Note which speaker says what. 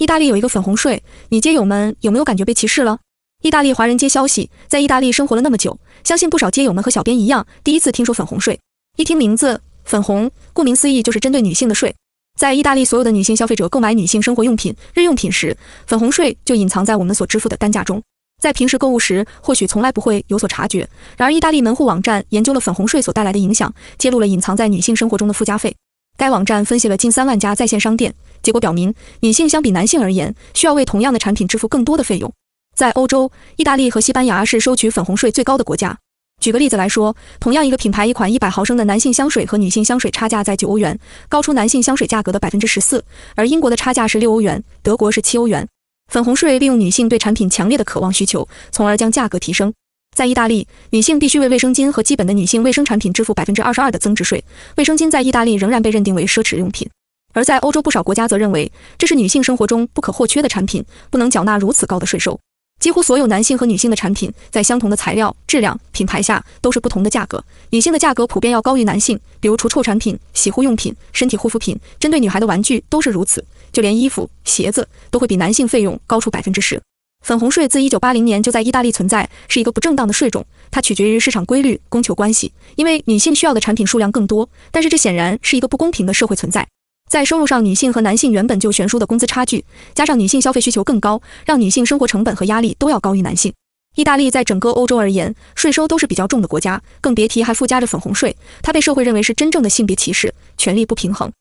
Speaker 1: 意大利有一个粉红税，你街友们有没有感觉被歧视了？意大利华人街消息，在意大利生活了那么久，相信不少街友们和小编一样，第一次听说粉红税。一听名字，粉红，顾名思义就是针对女性的税。在意大利，所有的女性消费者购买女性生活用品、日用品时，粉红税就隐藏在我们所支付的单价中。在平时购物时，或许从来不会有所察觉。然而，意大利门户网站研究了粉红税所带来的影响，揭露了隐藏在女性生活中的附加费。该网站分析了近三万家在线商店，结果表明，女性相比男性而言，需要为同样的产品支付更多的费用。在欧洲，意大利和西班牙是收取粉红税最高的国家。举个例子来说，同样一个品牌一款一百毫升的男性香水和女性香水差价在九欧元，高出男性香水价格的百分之十四。而英国的差价是六欧元，德国是七欧元。粉红税利用女性对产品强烈的渴望需求，从而将价格提升。在意大利，女性必须为卫生巾和基本的女性卫生产品支付百分之二十二的增值税。卫生巾在意大利仍然被认定为奢侈用品，而在欧洲不少国家则认为这是女性生活中不可或缺的产品，不能缴纳如此高的税收。几乎所有男性和女性的产品，在相同的材料、质量、品牌下，都是不同的价格。女性的价格普遍要高于男性，比如除臭产品、洗护用品、身体护肤品，针对女孩的玩具都是如此。就连衣服、鞋子都会比男性费用高出百分之十。粉红税自一九八零年就在意大利存在，是一个不正当的税种，它取决于市场规律、供求关系。因为女性需要的产品数量更多，但是这显然是一个不公平的社会存在。在收入上，女性和男性原本就悬殊的工资差距，加上女性消费需求更高，让女性生活成本和压力都要高于男性。意大利在整个欧洲而言，税收都是比较重的国家，更别提还附加着粉红税，它被社会认为是真正的性别歧视、权力不平衡。